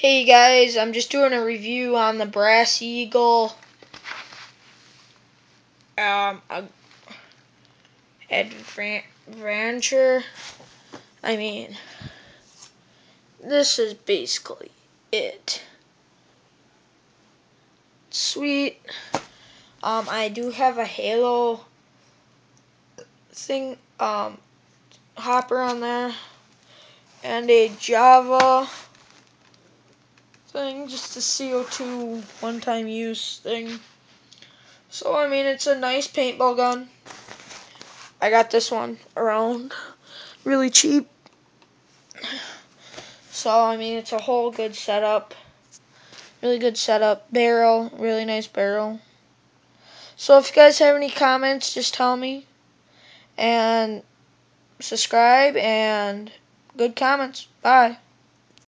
Hey guys, I'm just doing a review on the Brass Eagle um, adventure. I mean, this is basically it. Sweet. Um, I do have a Halo thing, um, hopper on there, and a Java thing, just a CO2 one-time use thing. So, I mean, it's a nice paintball gun. I got this one around really cheap. So, I mean, it's a whole good setup. Really good setup. Barrel, really nice barrel. So, if you guys have any comments, just tell me. And subscribe and good comments. Bye.